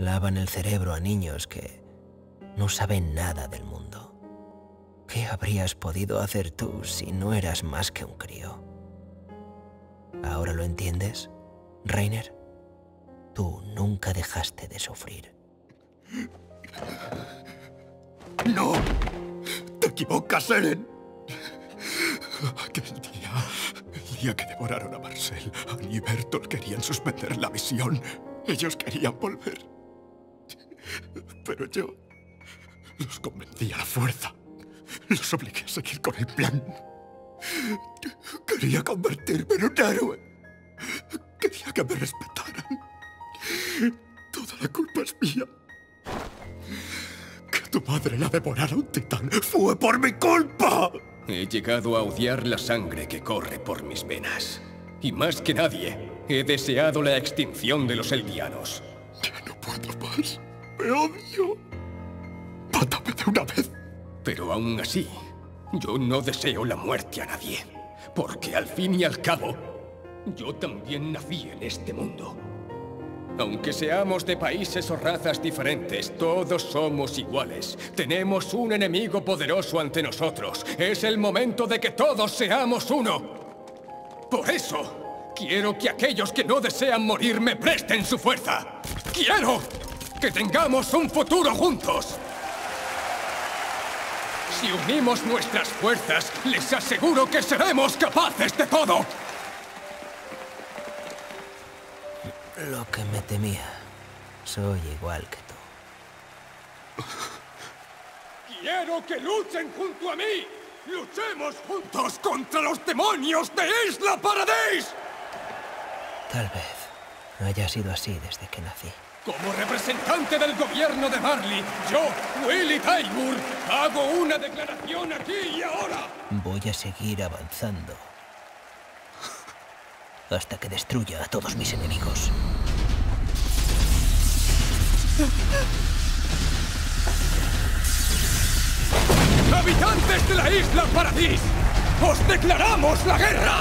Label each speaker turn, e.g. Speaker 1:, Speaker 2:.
Speaker 1: Lavan el cerebro a niños que no saben nada del mundo. ¿Qué habrías podido hacer tú si no eras más que un crío? ¿Ahora lo entiendes, Reiner? Tú nunca dejaste de sufrir.
Speaker 2: ¡No! ¡Te equivocas, Eren! Aquel día, el día que devoraron a Marcel, Annie y Bertolt querían suspender la misión. Ellos querían volver. Pero yo los convencí a la fuerza. Los obligué a seguir con el plan. Quería convertirme en un héroe. Quería que me respetaran. Toda la culpa es mía. Que tu madre la devorara un titán fue por mi culpa.
Speaker 3: He llegado a odiar la sangre que corre por mis venas. Y más que nadie, he deseado la extinción de los eldianos.
Speaker 2: Ya no puedo más. Me odio. Mátame de una vez.
Speaker 3: Pero aún así, yo no deseo la muerte a nadie. Porque al fin y al cabo, yo también nací en este mundo. Aunque seamos de países o razas diferentes, todos somos iguales. Tenemos un enemigo poderoso ante nosotros. Es el momento de que todos seamos uno. Por eso, quiero que aquellos que no desean morir me presten su fuerza. ¡Quiero que tengamos un futuro juntos! Si unimos nuestras fuerzas, les aseguro que seremos capaces de todo.
Speaker 1: Lo que me temía. Soy igual que tú.
Speaker 3: ¡Quiero que luchen junto a mí! ¡Luchemos juntos contra los demonios de Isla Paradis!
Speaker 1: Tal vez haya sido así desde que nací.
Speaker 3: Como representante del gobierno de Marley, yo, Willy Tybur, hago una declaración aquí y ahora.
Speaker 1: Voy a seguir avanzando. Hasta que destruya a todos mis enemigos.
Speaker 3: ¡Habitantes de la isla Paradis! ¡Os declaramos la guerra!